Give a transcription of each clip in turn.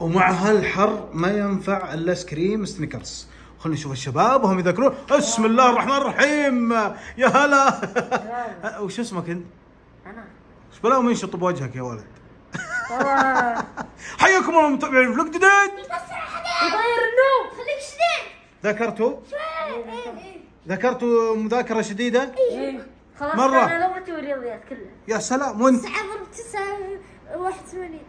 ومع هالحر ما ينفع الايس كريم سنيكرز خلينا نشوف الشباب وهم يذكرون. بسم الله الرحمن الرحيم. يا هلا. وش اسمك انت؟ أنا. إيش بلا منشط بوجهك يا ولد؟ حياكم الله متابعين فلوق جديد. يغير النوم. خليك شديد. ذكرتوا ذكرتوا مذاكرة شديدة؟ إيه. خلاص مرة. أنا لغتي والرياضيات كلها. يا سلام وأنت؟ 9 ضرب 9 81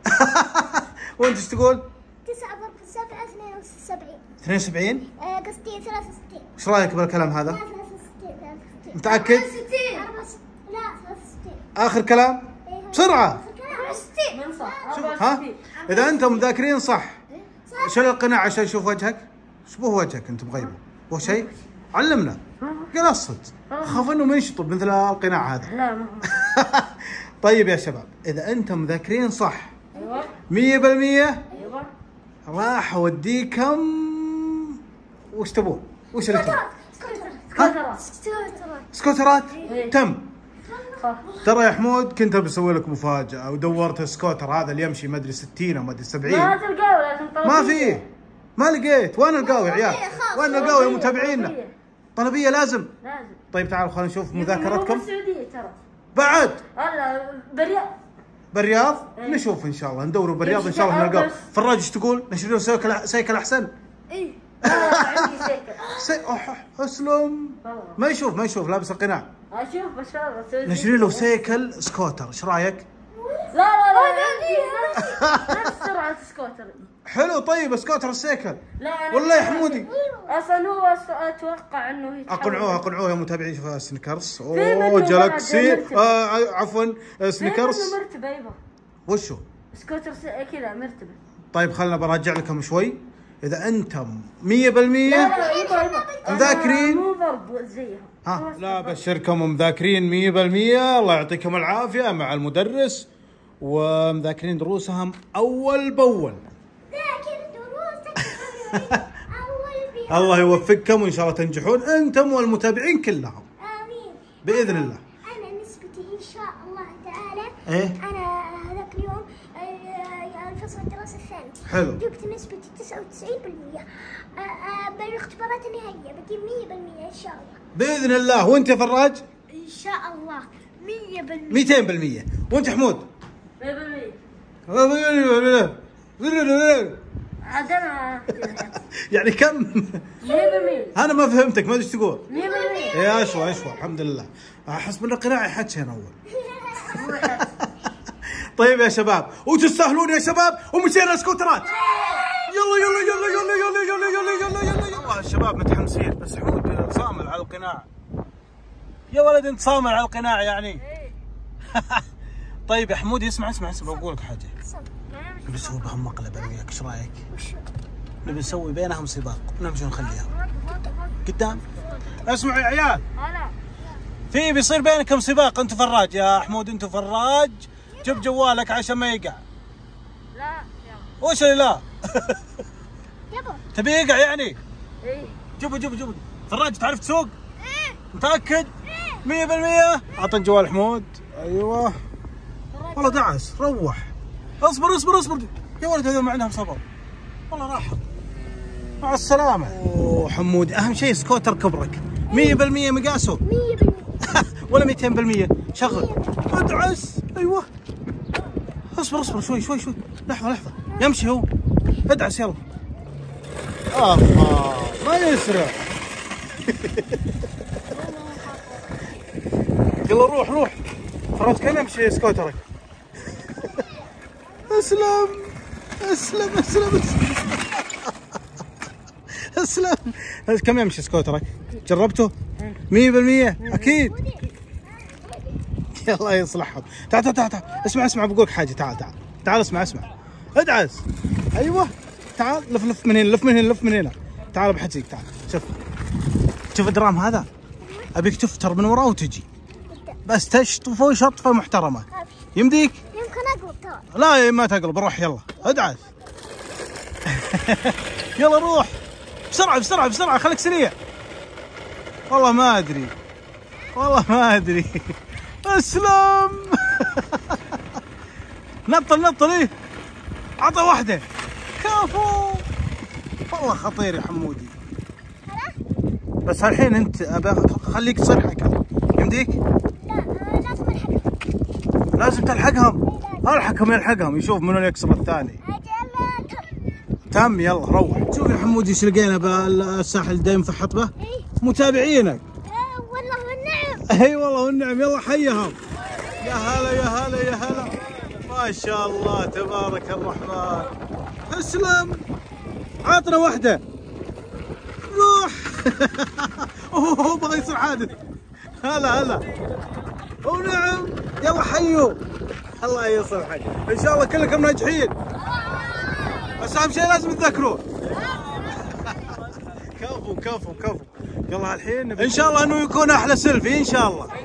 وأنت إيش تقول؟ 9 ضرب 7 72 72 قصدي 63 إيش رأيك بالكلام هذا؟ 63 متأكد؟ 64 لا 63 آخر كلام؟ بسرعة. 64 من صح؟ ها؟ إذا أنتم مذاكرين صح. شيل القناع عشان أشوف وجهك؟ شبه وجهك؟ أنت مغيبة. هو شيء علمنا. قصد خاف إنه منشطب مثل القناع هذا. لا ما طيب يا شباب إذا أنتم مذاكرين صح أيوه. 100% أيوه. راح أوديكم وش تبون؟ وش اللي تبون؟ سكوترات. سكوترات. إيه. تم. ترى يا حمود كنت بسوي لك مفاجأة ودورت السكوتر هذا اللي يمشي ما أدري 60 أو ما أدري 70 ما تلقاه ما فيه. ما لقيت. وين القاوي يا عيال؟ وين القاوي يا متابعينا؟ طلبية. طلبيه لازم. لازم. طيب تعالوا خلينا نشوف مذاكرتكم. بالسعودية ترى. بعد. هلا بريال بالرياض؟ إيه. نشوف إن شاء الله ندوروا بالرياض إن شاء الله نلقاه. فراج إيش تقول؟ نشتري له سيكل سيكل أحسن. إيه. لا لا عندي سيكل. سي... أح... اسلم ما يشوف ما يشوف لابس القناع. أشوف بس والله سعودية. نشتري له سيكل سكوتر إيش رأيك؟ لا لا لا. نفس- سرعة سكوتر. حلو طيب سكوتر السيكل لا والله يا حمودي. أصلا هو أتوقع إنه يتحول. اقنعوه اقنعوه يا متابعين شوف سنيكرز. أوه مرتبة. آه عفوا آه، في سنيكرز؟ منه مرتبة؟ أيوه. وشو؟ سكوتر كذا مرتبة. طيب خلنا براجع لكم شوي. إذا أنتم 100% لا لا أيوه أيوه. مذاكرين؟ مو ضرب زيهم ها. لا بشركم مذاكرين 100% الله يعطيكم العافية مع المدرس. ومذاكرين دروسهم أول بأول. الله يوفقكم وإن شاء الله تنجحون أنتم والمتابعين كلهم. آمين. بإذن الله. أنا نسبتي إن شاء الله تعالى. إيه؟ أنا هذاك اليوم آه، الفصل الدراسي الثاني حلو. جبت نسبتي 99% آه، آه، بالاختبارات النهائية. بجيب 100% إن شاء الله. بإذن الله. وأنت يا فراج؟ إن شاء الله. 100% 200% وأنت حمود؟ عاد أنا يعني كم 100% أنا ما فهمتك ما ادري إيش تقول 100% يا اشوى اشوى الحمد لله احس ان قناعي حكي اول طيب يا شباب وتستاهلون يا شباب ومشينا سكوترات يلا يلا يلا يلا يلا يلا يلا يلا يلا والله الشباب متحمسين بس حمود صامل على القناع يا ولد انت صامل على القناع يعني طيب يا حمود اسمع اسمع اسمع بقول لك حاجة نبي نسوي بهم مقلب أنا وياك إيش رأيك؟ نبي نسوي بينهم سباق نمشي نخليها؟ قدام. اسمعوا يا عيال. في بيصير بينكم سباق انت فراج. يا حمود انت فراج. جيب جوالك عشان ما يقع. لا وش اللي لا؟ تبي يقع يعني؟ إيه جيبه جيبه جيبه فراج تعرف تسوق؟ متأكد؟ 100% اعطني جوال حمود. أيوه. والله دعس روح. اصبر اصبر اصبر. يا ولد هذول ما عندهم صبر. والله راحوا مع السلامة. أوه حمود أهم شيء سكوتر كبرك. 100% مقاسه. 100% ولا 200% شغل. ادعس. أيوه. اصبر اصبر شوي شوي شوي. لحظة لحظة. يمشي هو. ادعس يلا. الله ما يسرع. يلا روح روح. فراس كم يمشي سكوترك. أسلم. أسلم أسلم أسلم. أسلم. كم يمشي سكوترك؟ جربته؟ 100% أكيد. الله يصلحهم. تعال تعال تعال. اسمع اسمع بقول لك حاجة. تعال تعال. تعال اسمع اسمع. ادعس. أيوه. تعال لف لف من هنا لف من هنا لف من هنا. تعال بحجيك تعال. شوف. شوف الدرام هذا. أبيك تفتر من وراه وتجي. بس تشطفه شطفه محترمة. يمديك؟ يمكن اقلب ترى. لا ما تقلب. روح يلا. ادعس. يلا روح. بسرعة بسرعة بسرعة. خليك سريع. والله ما أدري. والله ما أدري. أسلم. نطل نطل إيه. عطى واحدة. كفو والله خطير يا حمودي. بس الحين أنت تصير حكم. يمديك؟ لا آه، لازم الحق لازم تلحقهم. الحكم يلحقهم يشوف منو اللي يكسر الثاني. تم يلا روح. شوف يا حمودي إيش لقينا بالساحل دايم في حطبة؟ إيه. متابعينك. آه، والله والنعم. إي والله والنعم. يلا حيهم. يا هلا يا هلا يا هلا. ما شاء الله تبارك الرحمن. اسلم عطنا واحدة. روح. أوه بغى يصير حادث هلا هلا. ونعم يلا حيوا الله يصير حي إن شاء الله كلكم ناجحين. بس اهم شيء لازم تذكرون كفو كفو كفو. يلا الحين إن شاء الله إنه يكون أحلى سيلفي إن شاء الله.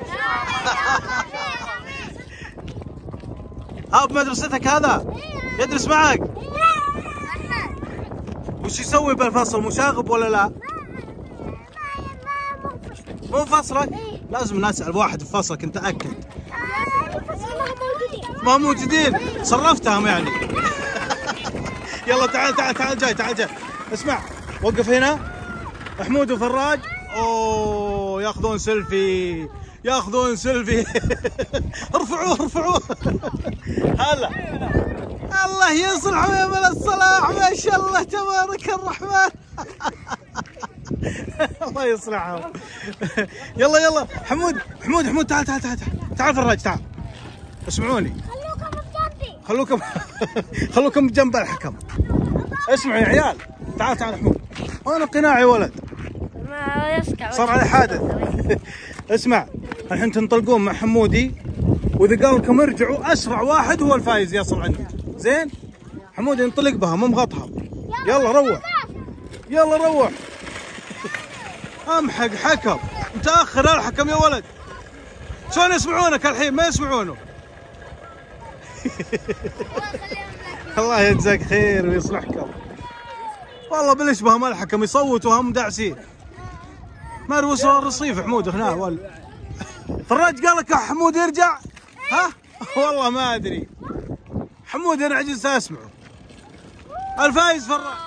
ها بمدرستك هذا؟ يدرس معك؟ وش يسوي بالفصل مشاغب ولا لا؟ مو فصلك لازم نسال واحد في فصلك أنت أكد. ما موجودين. صرفتهم يعني. يلا تعال تعال تعال جاي تعال جاي. اسمع وقف هنا. حمود وفراج. أوه ياخذون سيلفي. ياخذون سيلفي. ارفعوه ارفعوه هلا. الله يصلحه يا من الصلاح. ما شاء الله تبارك الرحمن. الله يصلحهم. يلا يلا. حمود حمود حمود تعال تعال تعال تعال, تعال فراج تعال. اسمعوني. خلوكم بجنبي خلوكم خلوكم جنب الحكم. اسمعوا يا عيال. تعال تعال حمود. أنا قناعي ولد. ما يسكع صار عليه حادث. اسمع الحين تنطلقون مع حمودي. وإذا قال لكم ارجعوا أسرع واحد هو الفايز. يصل عندي. زين؟ حمود ينطلق بها مو مغطها. يلا روح. يلا روح. امحق حكم. متاخر الحكم يا ولد. شلون يسمعونك الحين؟ ما يسمعونه الله يجزاك خير ويصلحكم. والله بالاشبه ما الحكم يصوتوا هم داعسين. ما وصل الرصيف حمود هنا ولا فراج قال لك يا حمود يرجع؟ ها؟ والله ما أدري. حمود أنا عجزت اسمعه الفايز فراج.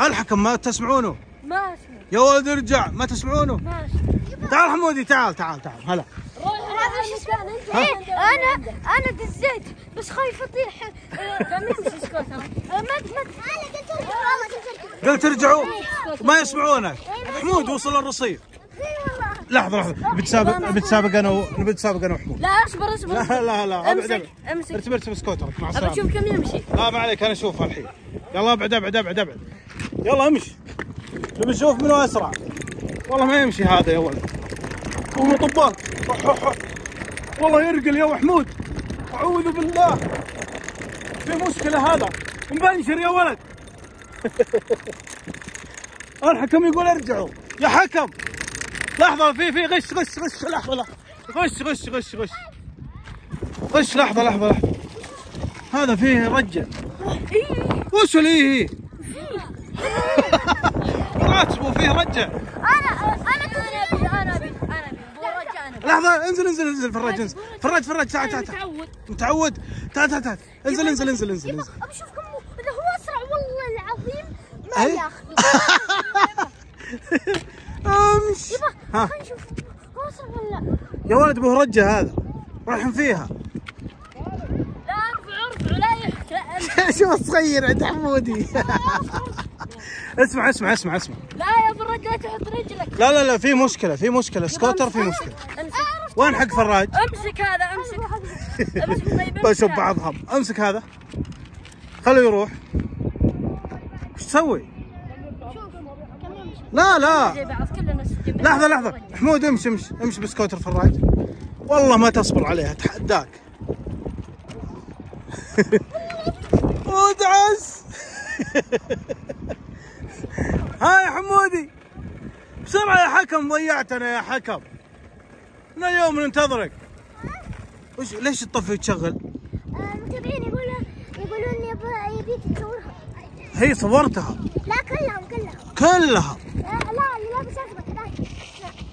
الحكم ما تسمعونه؟ ما أسمع. يا ولد ارجع ما تسمعونه؟ ما أسمع. تعال حمودي تعال تعال تعال هلا. إيه، أنا أنا دزيت. بس خايف اطيح أنا قلت ارجعوا ما يسمعونك. حمود وصل الرصيف. لحظة لحظة. بتسابق بتسابق أنا و... بتسابق أنا وحمود. لا أصبر أصبر. لا لا لا أمسك أمسك. ارتب ارتب سكوترك مع السلامة. أشوف كم يمشي. لا ما عليك أنا أشوفها الحين. يلا أبعد أبعد أبعد أبعد. يلا امشي. نبي نشوف منو أسرع. والله ما يمشي هذا يا ولد. هو مطبات والله يرقل يا محمود أعوذ بالله. في مشكلة هذا. مبنشر يا ولد. الحكم يقول ارجعوا. يا حكم. لحظة في في غش غش غش. لحظة لحظة. غش غش غش غش. غش لحظة لحظة لحظة. هذا فيه رجل وش اللي هي؟ راتبه فيه رجع أنا أنا ابي أنا ابي أنا ابي لحظة انزل انزل انزل فراج انزل. فراج فراج تعال تعال تعال متعود متعود. تعال تعال تعال. انزل انزل انزل انزل ابى أشوفكم اذا هو أسرع والله العظيم. ما أي؟ ياخذ. أمش. يبا خلينا نشوف. هو أسرع ولا لا؟ يا ولد به رجة هذا. رايحين فيها. لا ارفع ارفع لا يحكي شوف صغير عند حمودي. اسمع اسمع اسمع اسمع. لا يا فرج لا تحط رجلك. لا لا لا في مشكلة في مشكلة. سكوتر في مشكلة. أمسك. وين حق فراج؟ أمسك هذا أمسك. أمسك. طيب أمسك بشوف هذا. بعضهم. أمسك هذا. خليه يروح. إيش تسوي؟ لا لا. لحظة لحظة. حمود امشي امشي. امشي بسكوتر فراج. والله ما تصبر عليها اتحداك ودعس. هاي حمودي. بسرعة يا حكم ضيعتنا يا حكم. من اليوم ننتظرك. وش ليش تطفي وتشغل؟ آه، المتابعين يقولوا يقولون يبا يبيك تصورها. هي صورتها؟ لا كلهم كلهم كلها؟ لا لا اللي لابس أزرق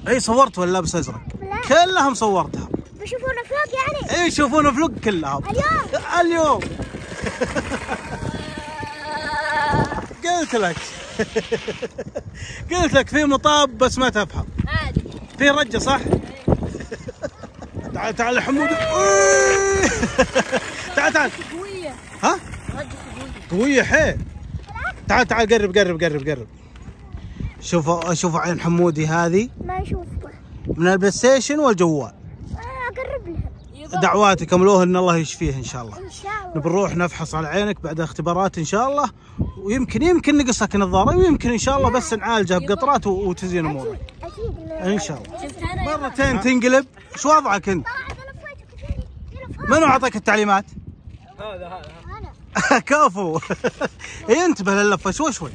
هي صورت ولا لابس أزرق؟ كلهم صورتها. بشوفونا فوق يعني؟ اي يشوفون فلوق كلهم. اليوم. اليوم. قلت لك. قلت لك في مطاب بس ما تفهم. عادي. في رجة صح؟ تعال تعال يا حمود. تعال تعال. قوية. ها؟ رجل قوية. قوية حيل. تعال تعال قرب قرب قرب قرب. شوفوا شوفوا عين حمودي هذه. ما اشوفه من البلاي ستيشن والجوال. آه، أقرب لهم دعواتك املوه إن الله يشفيه إن شاء الله. إن شاء الله. نبي نروح نفحص على عينك بعد اختبارات إن شاء الله. ويمكن يمكن نقصك نظارة ويمكن إن شاء الله بس نعالجها بقطرات وتزين أمورك. أكيد أكيد إن شاء الله. مرتين تنقلب. إيش وضعك أنت؟ منو أعطاك التعليمات؟ أنا. كفو. اي انتبه للفة شوي شوي.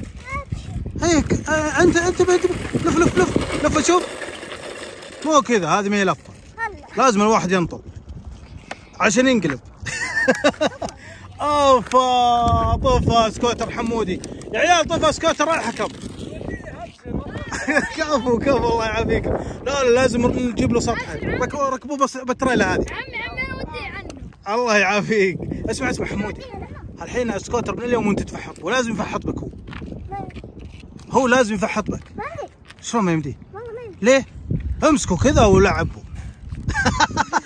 هيك آه، انت انتبه انتبه. لف لف لف. لفة شوف. مو كذا هذه ما هي لفة. لازم الواحد ينطر عشان ينقلب. اوفا طفى سكوتر حمودي. يا عيال طفى سكوتر الحكم كفو كفو الله يعافيك. لا لا لازم نجيب له سطحه ركبوا ركبوا بس بالتريلا هذه. عمي عمي أنا ودي عنه. الله يعافيك. اسمع اسمع حمودي. الحين سكوتر من اليوم وانت تفحط ولازم يفحط بك هو. هو لازم يفحط بك. شلون ما يمديه والله ما هي ليه؟ امسكوا كذا ولعبوا